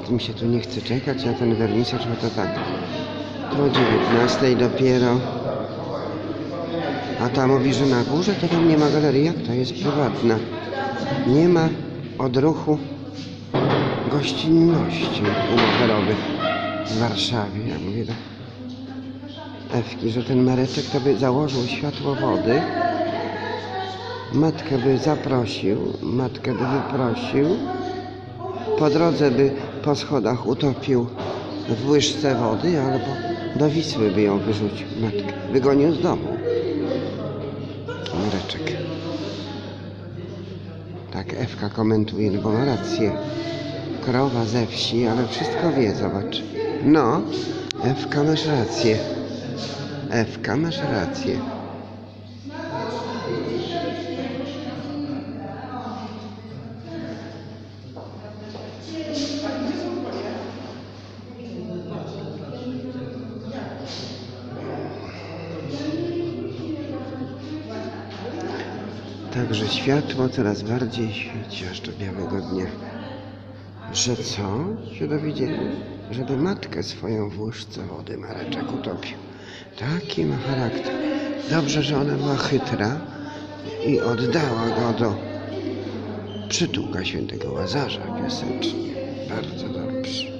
Nawet mi się tu nie chce czekać na ten wernisaż, bo to tak. To o 19 dopiero. A ta mówi, że na górze to tam nie ma galerii. Jak to jest prywatna? Nie ma odruchu gościnności umoherowych w Warszawie. Ja mówię do Ewki, że ten Mareczek to by założył światłowody, matkę by zaprosił, matkę by wyprosił, po drodze by po schodach utopił w łyżce wody albo do Wisły by ją wyrzucił, matkę, wygonił z domu. Mareczek. Tak Ewka komentuje, no bo ma rację. Krowa ze wsi, ale wszystko wie, zobacz. No, Ewka masz rację. Ewka masz rację. Także światło coraz bardziej świeci aż do białego dnia. Że co? Się dowiedzieli? Żeby matkę swoją w łyżce wody Mareczek utopił. Taki ma charakter. Dobrze, że ona była chytra i oddała go do przytułka świętego Łazarza piosecznie. Bardzo dobrze.